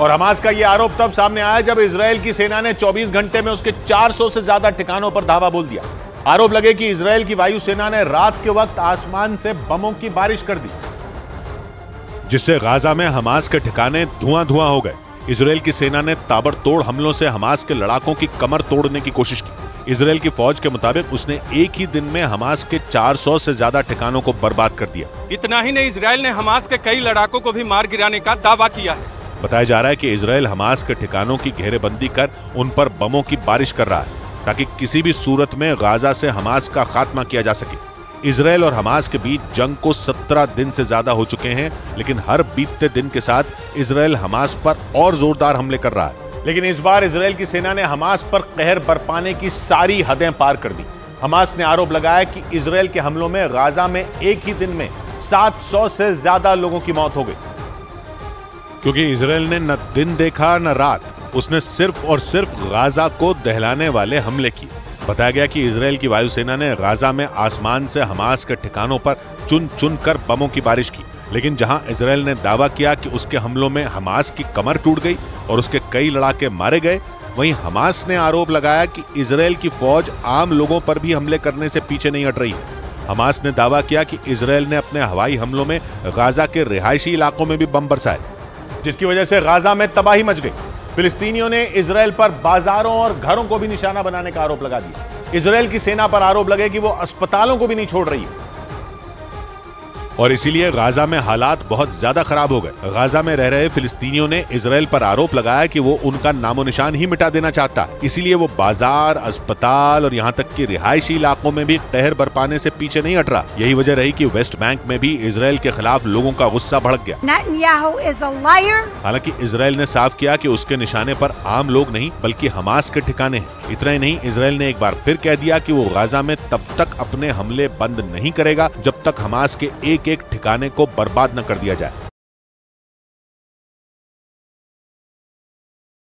और हमास का यह आरोप तब सामने आया जब इसराइल की सेना ने 24 घंटे में उसके 400 से ज़्यादा ठिकानों पर धावा बोल दिया। आरोप लगे कि इसराइल की वायुसेना ने रात के वक्त आसमान से बमों की बारिश कर दी। जिससे गाजा में हमास के ठिकाने धुआँ धुआँ हो गए। इसराइल की सेना ने ताबड़तोड़ हमलों से हमास के लड़ाकों की कमर तोड़ने की कोशिश की। इसराइल की फौज के मुताबिक उसने एक ही दिन में हमास के 400 से ज़्यादा ठिकानों को बर्बाद कर दिया। इतना ही नहीं इसराइल ने हमास के कई लड़ाकों को भी मार गिराने का दावा किया है। बताया जा रहा है कि इसराइल हमास के ठिकानों की घेरेबंदी कर उन पर बमों की बारिश कर रहा है, ताकि किसी भी सूरत में गाजा से हमास का खात्मा किया जा सके। इसराइल और हमास के बीच जंग को 17 दिन से ज़्यादा हो चुके हैं, लेकिन हर बीतते दिन के साथ इसराइल हमास पर और जोरदार हमले कर रहा है। लेकिन इस बार इसराइल की सेना ने हमास पर कहर बरपाने की सारी हदें पार कर दी। हमास ने आरोप लगाया कि इसराइल के हमलों में गाजा में एक ही दिन में 700 से ज़्यादा लोगों की मौत हो गई। क्योंकि इसराइल ने न दिन देखा, न रात। उसने सिर्फ़ और सिर्फ़ गाजा को दहलाने वाले हमले किए। बताया गया कि इसराइल की वायुसेना ने गाजा में आसमान से हमास के ठिकानों पर चुन चुन कर बमों की बारिश की। लेकिन जहाँ इसराइल ने दावा किया कि उसके हमलों में हमास की कमर टूट गई और उसके कई लड़ाके मारे गए, वहीं हमास ने आरोप लगाया कि इसराइल की फौज आम लोगों पर भी हमले करने से पीछे नहीं हट रही हमास ने दावा किया कि इसराइल ने अपने हवाई हमलों में गाजा के रिहायशी इलाकों में भी बम बरसाए। जिसकी वजह से गाजा में तबाही मच गई। फिलिस्तीनियों ने इसराइल पर बाजारों और घरों को भी निशाना बनाने का आरोप लगा दिया। इसराइल की सेना पर आरोप लगे कि वो अस्पतालों को भी नहीं छोड़ रही है। और इसीलिए गाजा में हालात बहुत ज़्यादा खराब हो गए। गाजा में रह रहे फिलिस्तीनियों ने इसराइल पर आरोप लगाया कि वो उनका नामो निशान ही मिटा देना चाहता। है इसीलिए वो बाज़ार अस्पताल और यहाँ तक की रिहायशी इलाकों में भी कहर बरपाने से पीछे नहीं हट रहा। यही वजह रही कि वेस्ट बैंक में भी इसराइल के खिलाफ लोगों का गुस्सा भड़क गया। हालाँकि इसराइल ने साफ़ किया कि उसके निशाने पर आम लोग नहीं बल्कि हमास के ठिकाने हैं। इतना ही नहीं इसराइल ने एक बार फिर कह दिया कि वो गाजा में तब तक अपने हमले बंद नहीं करेगा जब तक हमास के एक एक ठिकाने को बर्बाद न कर दिया जाए।